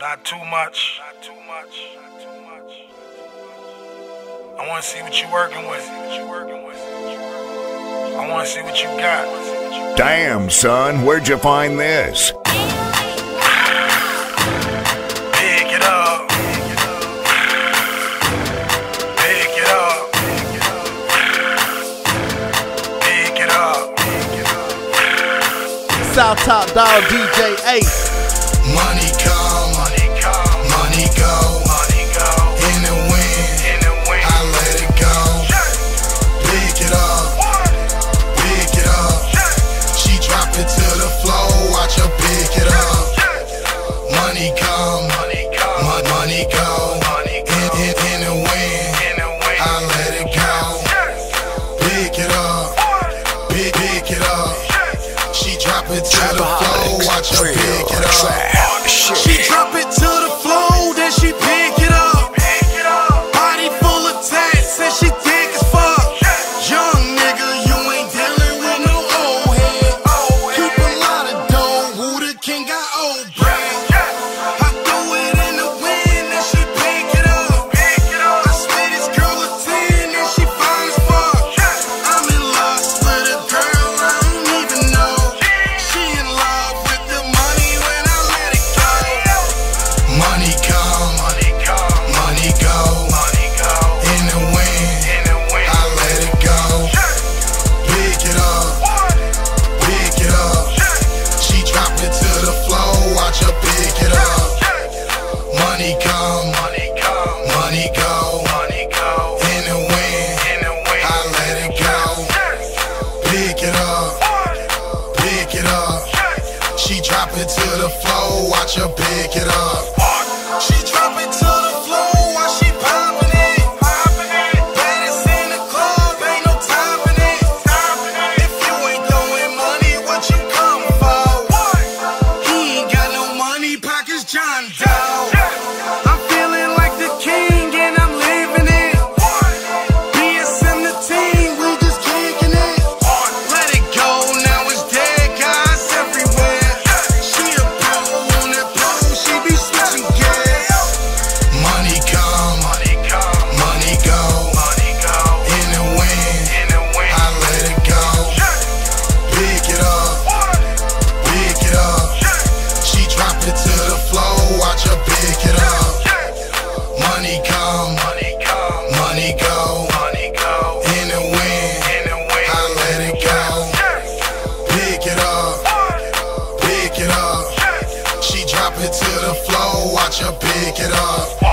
Not too much. Not too much. Not too much. I want to see what you're working with. I want to see what you got. Damn, son, where'd you find this? South Top Dog DJ Ace. Money up. She drop it to the floor, watch her pick it up. She drop it to the floor, then she pick it up. Body full of tats, and she thick as fuck. Young nigga, you ain't dealing with no old head. Keep a lot of dough, who the king got old bread. Money come, money come, money go, money go. In the wind, in the wind, I let it go. Pick it up, pick it up. She drop it to the floor, watch her pick it up. She drop You pick it up.